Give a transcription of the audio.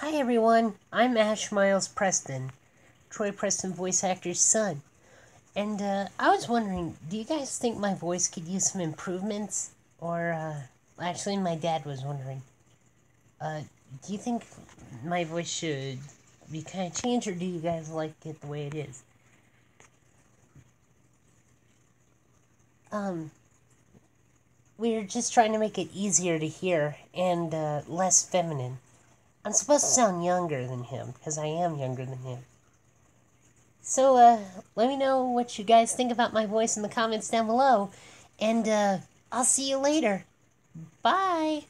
Hi everyone, I'm Ash Miles Preston, Troy Preston voice actor's son. And uh, I was wondering, do you guys think my voice could use some improvements? Or, uh, actually, my dad was wondering. Uh, do you think my voice should be kind of changed, or do you guys like it the way it is? Um, we're just trying to make it easier to hear and uh, less feminine. I'm supposed to sound younger than him, because I am younger than him. So, uh, let me know what you guys think about my voice in the comments down below, and, uh, I'll see you later. Bye!